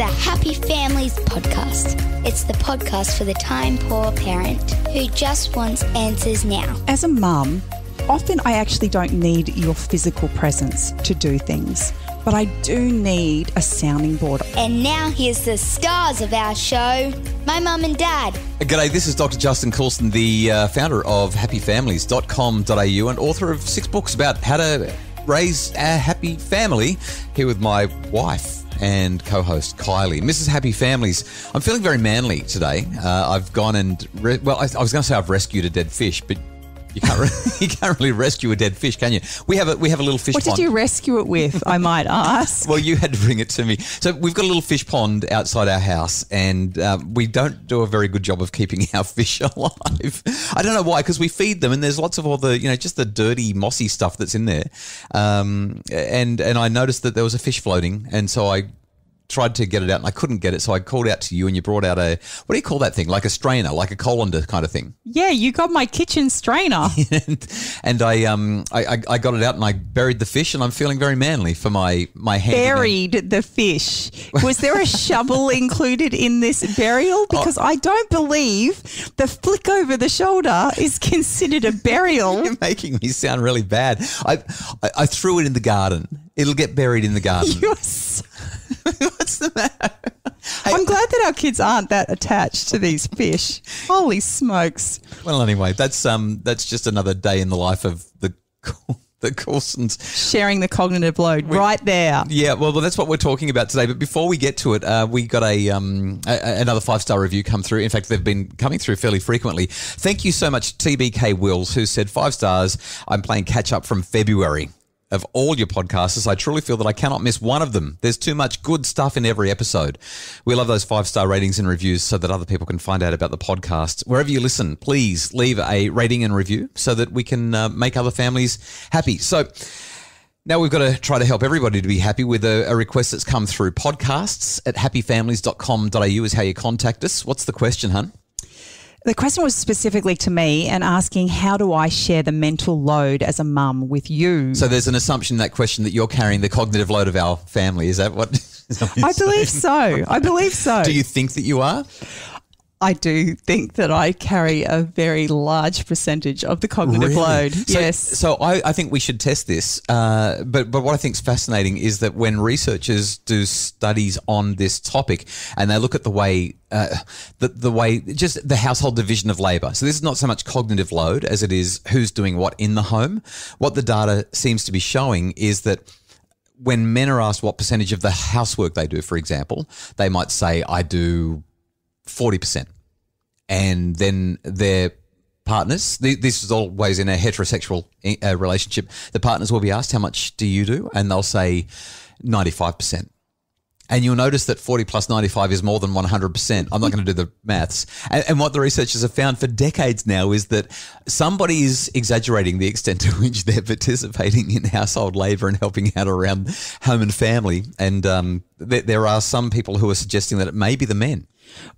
the Happy Families Podcast. It's the podcast for the time poor parent who just wants answers now. As a mum, often I actually don't need your physical presence to do things, but I do need a sounding board. And now here's the stars of our show my mum and dad. G'day, this is Dr. Justin Coulson, the uh, founder of happyfamilies.com.au and author of six books about how to raise a happy family. Here with my wife and co-host Kylie, Mrs. Happy Families. I'm feeling very manly today. Uh, I've gone and re- well, I, I was going to say I've rescued a dead fish, but you can't, re- you can't really rescue a dead fish, can you? We have a we have a little fish. Pond. What pond. did you rescue it with, I might ask? Well, you had to bring it to me. So we've got a little fish pond outside our house, and um, we don't do a very good job of keeping our fish alive. I don't know why, because we feed them, and there's lots of all the you know just the dirty, mossy stuff that's in there. Um, and and I noticed that there was a fish floating, and so I tried to get it out and I couldn't get it. So I called out to you and you brought out a, what do you call that thing? Like a strainer, like a colander kind of thing. yeah, you got my kitchen strainer. and, and I, um, I, I- I got it out and I buried the fish and I'm feeling very manly for my, my hand. Buried the fish. Was there a shovel included in this burial? Because I don't believe the flick over the shoulder is considered a burial. You're making me sound really bad. I, I, I threw it in the garden. It'll get buried in the garden. You're so- What's the matter? I'm glad that our kids aren't that attached to these fish. Holy smokes. Well, anyway, that's um, that's just another day in the life of the the Coulsons. Sharing the cognitive load right there. Yeah, well, well, that's what we're talking about today. But before we get to it, uh, we got a, um, a- another five star review come through. In fact, they've been coming through fairly frequently. Thank you so much, TBK Wills, who said five stars. I'm playing catch up from February. Of all your podcasts, I truly feel that I cannot miss one of them. There's too much good stuff in every episode. We love those five star ratings and reviews so that other people can find out about the podcast. Wherever you listen, please leave a rating and review so that we can uh, make other families happy. So, now we've got to try to help everybody to be happy with a, a request that's come through. Podcasts at happyfamilies.com.au is how you contact us. What's the question, hun? The question was specifically to me and asking how do I share the mental load as a mum with you? So there's an assumption in that question that you're carrying the cognitive load of our family. Is that what? is that what I believe saying? so. I believe so. Do you think that you are? I do think that I carry a very large percentage of the cognitive Really? load. So, yes. So I, I think we should test this. Uh, but but what I think is fascinating is that when researchers do studies on this topic and they look at the way uh, the the way just the household division of labor. So this is not so much cognitive load as it is who's doing what in the home. What the data seems to be showing is that when men are asked what percentage of the housework they do, for example, they might say, I do 40%. And then their partners, th- this is always in a heterosexual uh, relationship, the partners will be asked, How much do you do? And they'll say 95%. And you'll notice that 40 plus 95 is more than 100%. I'm not going to do the maths. And, and what the researchers have found for decades now is that somebody is exaggerating the extent to which they're participating in household labor and helping out around home and family. And um, there, there are some people who are suggesting that it may be the men.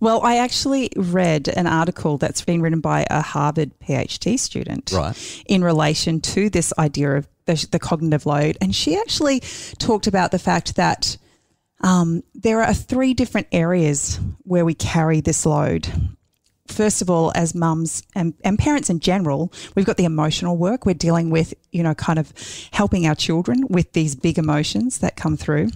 Well, I actually read an article that's been written by a Harvard PhD student Right. in relation to this idea of the, the cognitive load. And she actually talked about the fact that um, there are three different areas where we carry this load. First of all, as mums and, and parents in general, we've got the emotional work. We're dealing with, you know, kind of helping our children with these big emotions that come through.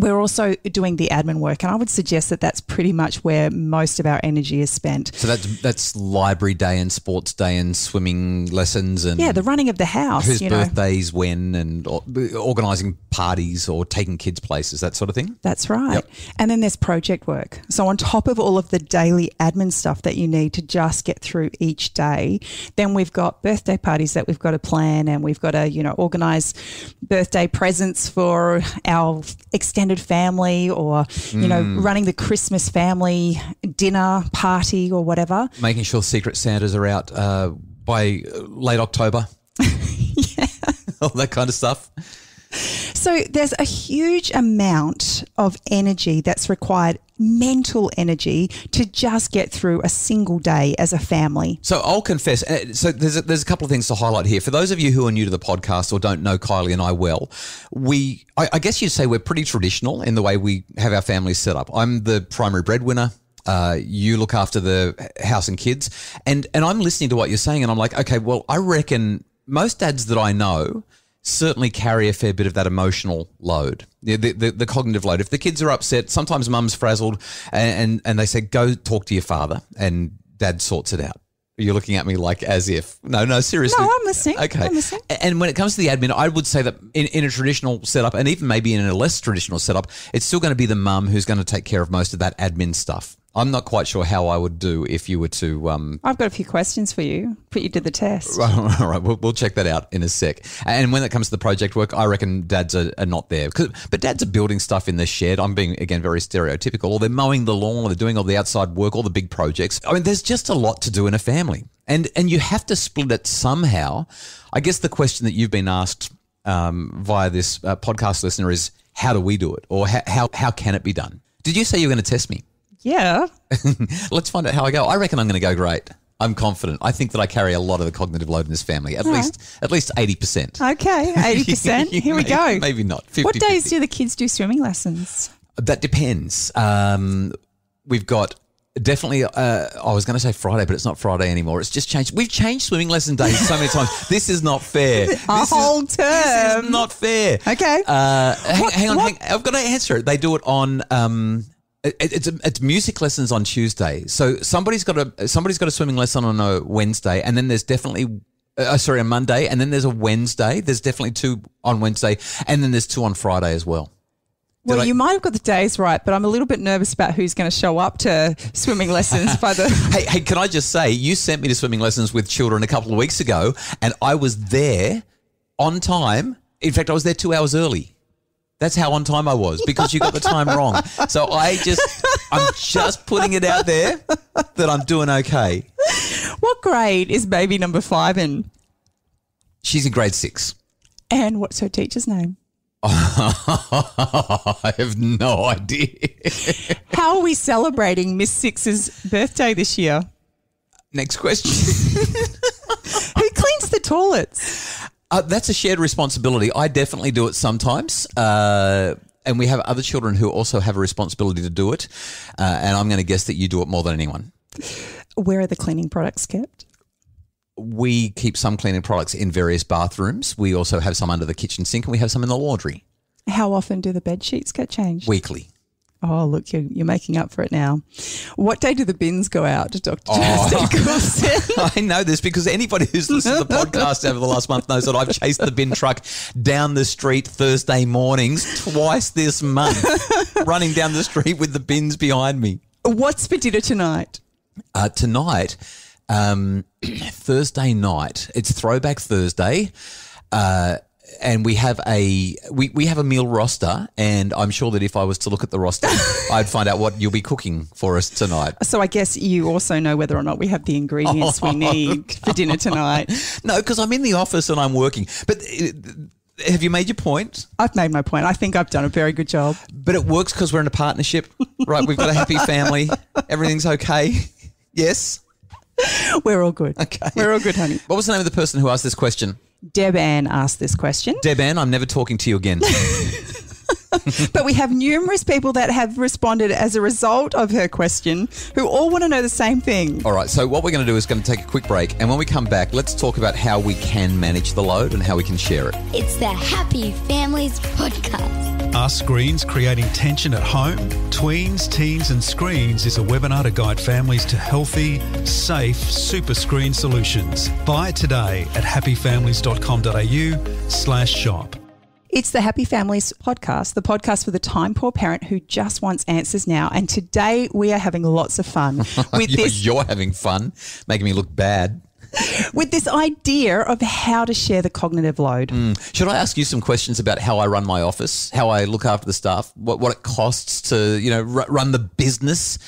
We're also doing the admin work, and I would suggest that that's pretty much where most of our energy is spent. So that's that's library day and sports day and swimming lessons and Yeah, the running of the house, whose you know. birthdays when and or, organising parties or taking kids places that sort of thing. That's right. Yep. And then there's project work. So, on top of all of the daily admin stuff that you need to just get through each day, then we've got birthday parties that we've got to plan and we've got to, you know, organize birthday presents for our extended family or, you know, running the Christmas family dinner party or whatever. Making sure Secret Santas are out uh, by late October. Yeah. All that kind of stuff. So there's a huge amount of energy that's required, mental energy, to just get through a single day as a family. So I'll confess. uh, So there's a, there's a couple of things to highlight here for those of you who are new to the podcast or don't know Kylie and I well. We I, I guess you'd say we're pretty traditional in the way we have our families set up. I'm the primary breadwinner. Uh, you look after the house and kids, and and I'm listening to what you're saying, and I'm like, okay, well, I reckon most dads that I know certainly carry a fair bit of that emotional load, the, the, the, cognitive load. If the kids are upset, sometimes mum's frazzled, and, and and they say, go talk to your father, and dad sorts it out. You're looking at me like as if no, no, seriously. No, I'm listening. Okay. I'm listening. And when it comes to the admin, I would say that in, in a traditional setup, and even maybe in a less traditional setup, it's still going to be the mum who's going to take care of most of that admin stuff. I'm not quite sure how I would do if you were to. Um, I've got a few questions for you. Put you to the test. all right, we'll, we'll check that out in a sec. And when it comes to the project work, I reckon dads are, are not there. But dads are building stuff in the shed. I'm being, again, very stereotypical. Or they're mowing the lawn, or they're doing all the outside work, all the big projects. I mean, there's just a lot to do in a family. And, and you have to split it somehow. I guess the question that you've been asked um, via this uh, podcast listener is how do we do it? Or how, how, how can it be done? Did you say you were going to test me? Yeah. Let's find out how I go. I reckon I'm going to go great. I'm confident. I think that I carry a lot of the cognitive load in this family. At All right. least, at least eighty percent. Okay. 80%. Here we Maybe- go. Maybe not. 50, what days 50. do the kids do swimming lessons? That depends. Um, we've got definitely. Uh, I was going to say Friday, but it's not Friday anymore. It's just changed. We've changed swimming lesson days so many times. This is not fair. This is- whole This term. is not fair. Okay. Uh, hang, hang on. what- Hang, I've got to answer it. They do it on. Um, it, it's it's music lessons on Tuesday. So somebody's got a somebody's got a swimming lesson on a Wednesday, and then there's definitely. Uh, sorry, a Monday, and then there's a Wednesday. There's definitely two on Wednesday, and then there's two on Friday as well. Well, I- you might have got the days right, but I'm a little bit nervous about who's going to show up to swimming lessons by the. Hey, hey, can I just say, you sent me to swimming lessons with children a couple of weeks ago, and I was there on time. In fact, I was there two hours early. That's how on time I was because you got the time wrong. So I just, I'm just putting it out there that I'm doing okay. What grade is baby number five in? She's in grade six. And what's her teacher's name? I have no idea. How are we celebrating Miss Six's birthday this year? Next question. Who cleans the toilets? Uh, that's a shared responsibility. I definitely do it sometimes. Uh, and we have other children who also have a responsibility to do it. Uh, and I'm going to guess that you do it more than anyone. Where are the cleaning products kept? We keep some cleaning products in various bathrooms. We also have some under the kitchen sink and we have some in the laundry How often do the bed sheets get changed? weekly. Oh, look, you're, you're making up for it now. What day do the bins go out, Dr. Oh. I know this because anybody who's listened to the podcast over the last month knows that I've chased the bin truck down the street Thursday mornings twice this month, running down the street with the bins behind me. What's for dinner tonight? Uh, tonight, um, Thursday night, it's Throwback Thursday. Uh, and we have a we, we have a meal roster, and I'm sure that if I was to look at the roster, I'd find out what you'll be cooking for us tonight. So I guess you also know whether or not we have the ingredients we need for dinner tonight. No, because I'm in the office and I'm working. But uh, have you made your point? I've made my point. I think I've done a very good job. But it works because we're in a partnership, right? We've got a happy family. Everything's okay. Yes. We're all good. Okay. We're all good, honey. What was the name of the person who asked this question? Deb Ann asked this question, Deb Ann, I'm never talking to you again. but we have numerous people that have responded as a result of her question who all want to know the same thing. All right, so what we're going to do is going to take a quick break. And when we come back, let's talk about how we can manage the load and how we can share it. It's the Happy Families Podcast. Are screens creating tension at home? Tweens, Teens and Screens is a webinar to guide families to healthy, safe super screen solutions. Buy it today at happyfamilies.com.au slash shop. It's the Happy Families podcast, the podcast for the time poor parent who just wants answers now. And today we are having lots of fun with You're, this you're having fun, making me look bad. with this idea of how to share the cognitive load. Mm. Should I ask you some questions about how I run my office, how I look after the staff, what, what it costs to you know ru- run the business?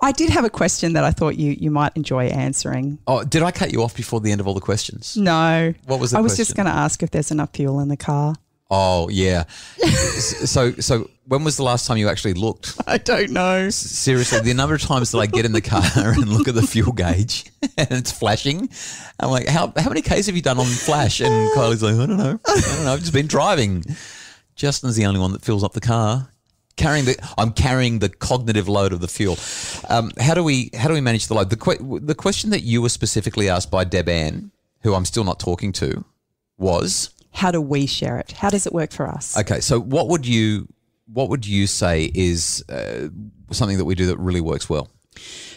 I did have a question that I thought you you might enjoy answering. Oh, did I cut you off before the end of all the questions? No. What was the I was just going to ask if there's enough fuel in the car. Oh yeah. So so when was the last time you actually looked? I don't know. Seriously, the number of times that I get in the car and look at the fuel gauge and it's flashing, I'm like, how how many Ks have you done on flash? And Kylie's like, I don't know, I don't know. I've just been driving. Justin's the only one that fills up the car. Carrying the, I'm carrying the cognitive load of the fuel. Um, how do we how do we manage the load? The que- the question that you were specifically asked by Deb Ann, who I'm still not talking to, was How do we share it? How does it work for us? Okay, so what would you what would you say is uh, something that we do that really works well?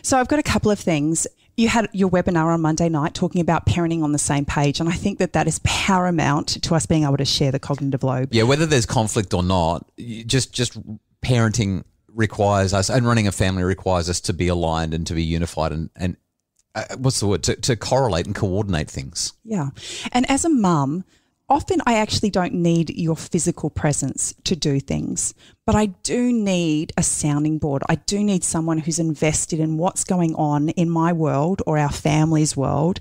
So I've got a couple of things. You had your webinar on Monday night talking about parenting on the same page, and I think that that is paramount to us being able to share the cognitive load. Yeah, whether there's conflict or not, just just parenting requires us, and running a family requires us to be aligned and to be unified, and and uh, what's the word to, to correlate and coordinate things. Yeah. And as a mum, often I actually don't need your physical presence to do things, but I do need a sounding board. I do need someone who's invested in what's going on in my world or our family's world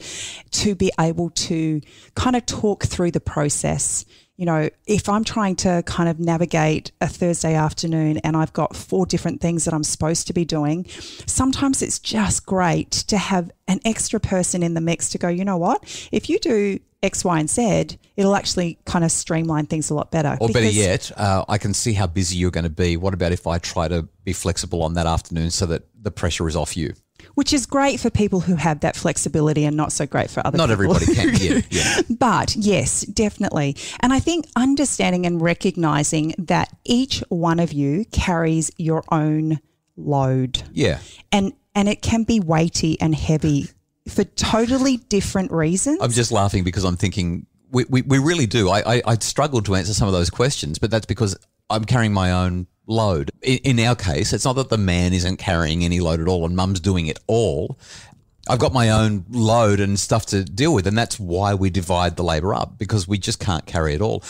to be able to kind of talk through the process. You know, if I'm trying to kind of navigate a Thursday afternoon and I've got four different things that I'm supposed to be doing, sometimes it's just great to have an extra person in the mix to go, you know what? If you do X, Y, and Z, it'll actually kind of streamline things a lot better. Or better yet, uh, I can see how busy you're going to be. What about if I try to be flexible on that afternoon so that the pressure is off you? which is great for people who have that flexibility and not so great for other Not people. everybody can. Yeah, yeah. But yes, definitely. And I think understanding and recognizing that each one of you carries your own load. Yeah. And and it can be weighty and heavy for totally different reasons. I'm just laughing because I'm thinking we, we, we really do. I, I, I struggled to answer some of those questions, but that's because I'm carrying my own load. In, in our case, it's not that the man isn't carrying any load at all and mum's doing it all. I've got my own load and stuff to deal with, and that's why we divide the labour up because we just can't carry it all.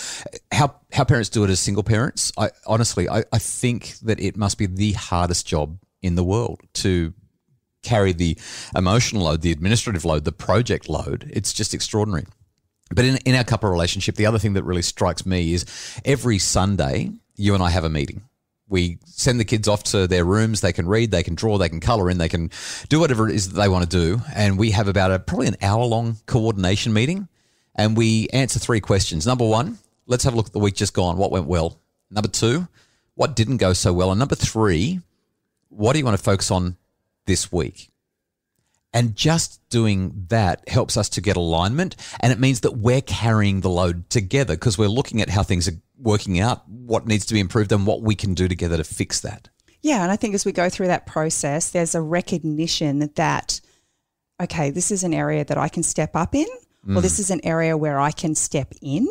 How how parents do it as single parents, I honestly I, I think that it must be the hardest job in the world to carry the emotional load, the administrative load, the project load. It's just extraordinary. But in, in our couple relationship, the other thing that really strikes me is every Sunday, you and I have a meeting. We send the kids off to their rooms. They can read, they can draw, they can color in, they can do whatever it is that they want to do. And we have about a probably an hour long coordination meeting. And we answer three questions. Number one, let's have a look at the week just gone. What went well? Number two, what didn't go so well? And number three, what do you want to focus on this week? And just doing that helps us to get alignment. And it means that we're carrying the load together because we're looking at how things are working out, what needs to be improved, and what we can do together to fix that. Yeah, and I think as we go through that process, there's a recognition that, okay, this is an area that I can step up in, or this is an area where I can step in.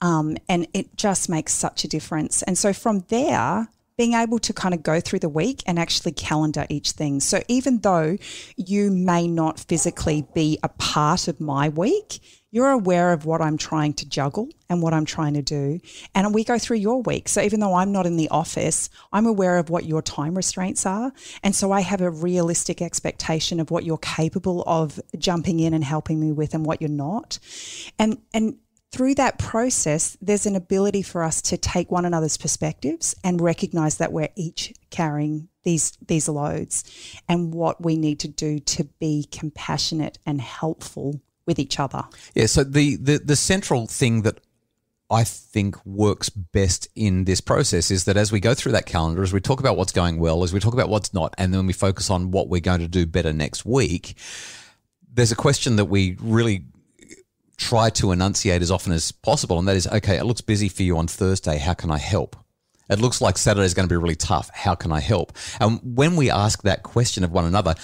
Um, and it just makes such a difference. And so from there, being able to kind of go through the week and actually calendar each thing. So even though you may not physically be a part of my week, you're aware of what I'm trying to juggle and what I'm trying to do. And we go through your week. So even though I'm not in the office, I'm aware of what your time restraints are. And so I have a realistic expectation of what you're capable of jumping in and helping me with and what you're not. And and through that process, there's an ability for us to take one another's perspectives and recognize that we're each carrying these these loads and what we need to do to be compassionate and helpful with each other. Yeah. So the the, the central thing that I think works best in this process is that as we go through that calendar, as we talk about what's going well, as we talk about what's not, and then we focus on what we're going to do better next week, there's a question that we really try to enunciate as often as possible, and that is, okay, it looks busy for you on Thursday. How can I help? It looks like Saturday is going to be really tough. How can I help? And when we ask that question of one another,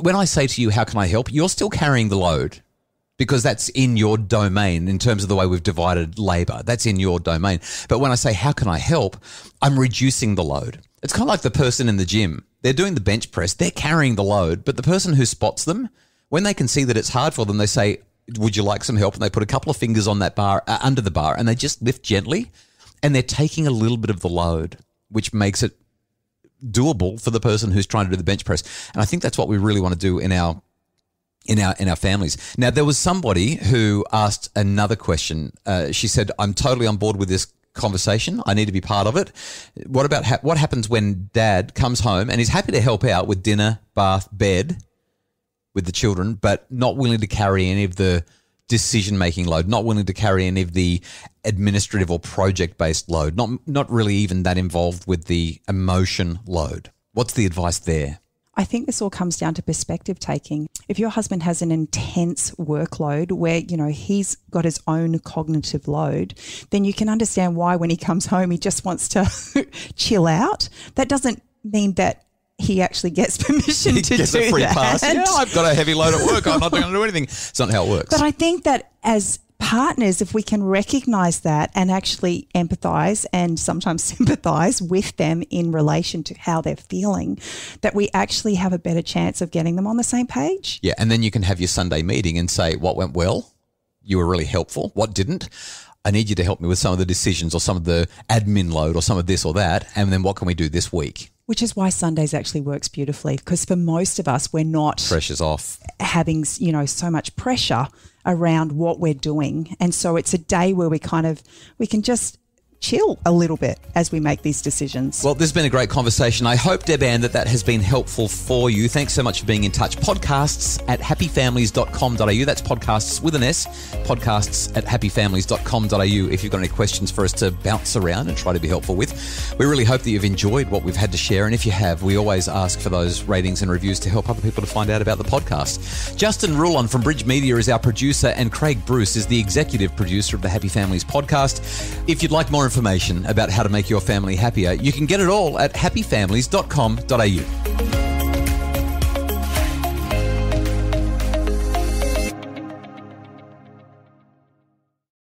when I say to you, how can I help? You're still carrying the load because that's in your domain in terms of the way we've divided labor. That's in your domain. But when I say, how can I help? I'm reducing the load. It's kind of like the person in the gym. They're doing the bench press, they're carrying the load, but the person who spots them, when they can see that it's hard for them, they say, would you like some help? And they put a couple of fingers on that bar, uh, under the bar, and they just lift gently. And they're taking a little bit of the load, which makes it doable for the person who's trying to do the bench press. And I think that's what we really want to do in our in our in our families. Now there was somebody who asked another question. Uh, she said, "I'm totally on board with this." Conversation. I need to be part of it. What about ha- what happens when dad comes home and he's happy to help out with dinner, bath, bed with the children, but not willing to carry any of the decision making load, not willing to carry any of the administrative or project based load, not not really even that involved with the emotion load. What's the advice there? I think this all comes down to perspective taking. If your husband has an intense workload where, you know, he's got his own cognitive load, then you can understand why when he comes home he just wants to chill out. That doesn't mean that he actually gets permission He to gets do a free that. pass. Yeah, I've got a heavy load at work. I'm not going to do anything. It's not how it works. But I think that as partners, if we can recognize that and actually empathize and sometimes sympathize with them in relation to how they're feeling, that we actually have a better chance of getting them on the same page. Yeah, and then you can have your Sunday meeting and say what went well. You were really helpful. What didn't? I need you to help me with some of the decisions or some of the admin load or some of this or that. And then what can we do this week? Which is why Sundays actually works beautifully because for most of us, we're not Pressure's off. having, you know, so much pressure around what we're doing. And so it's a day where we kind of, we can just chill a little bit as we make these decisions. Well, this has been a great conversation. I hope, Deb Ann, that that has been helpful for you. Thanks so much for being in touch. Podcasts at happyfamilies.com.au. That's podcasts with an S. Podcasts at happyfamilies.com.au if you've got any questions for us to bounce around and try to be helpful with. We really hope that you've enjoyed what we've had to share. And if you have, we always ask for those ratings and reviews to help other people to find out about the podcast. Justin Rulon from Bridge Media is our producer, and Craig Bruce is the executive producer of the Happy Families podcast. If you'd like more information about how to make your family happier, you can get it all at happyfamilies.com.au.